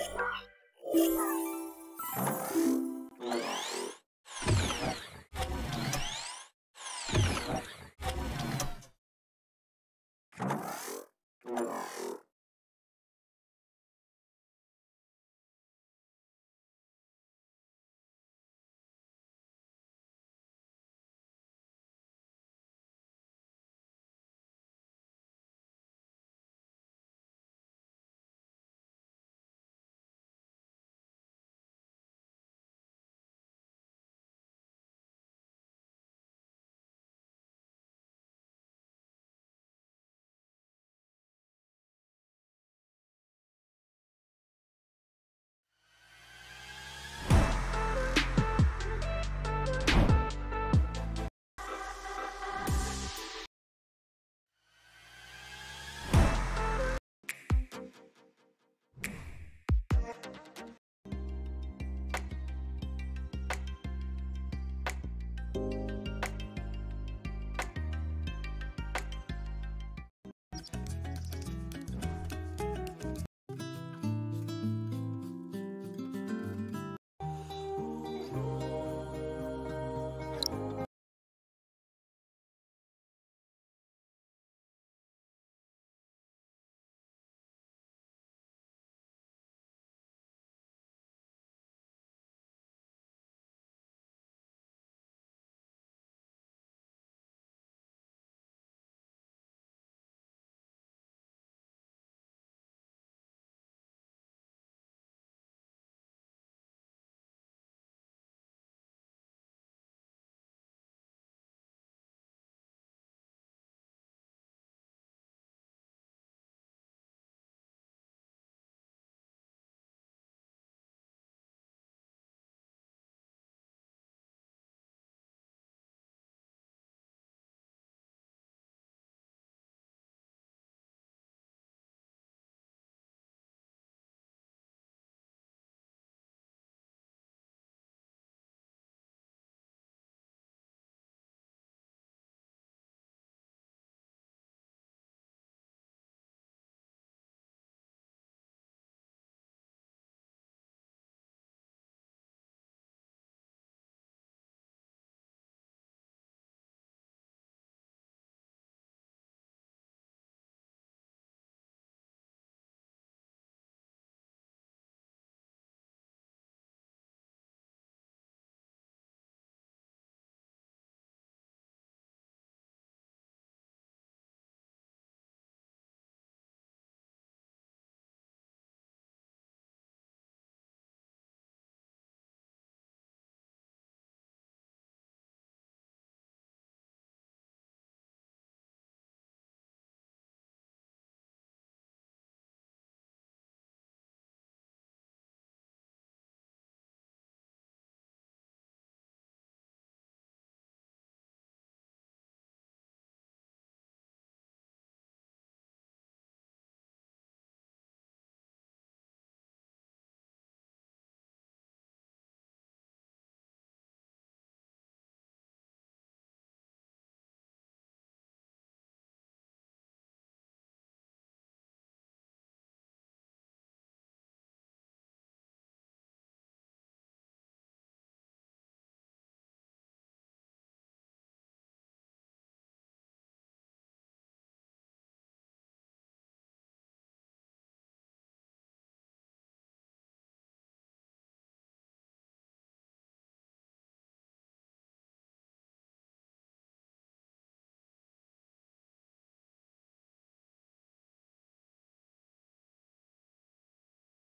Yeah.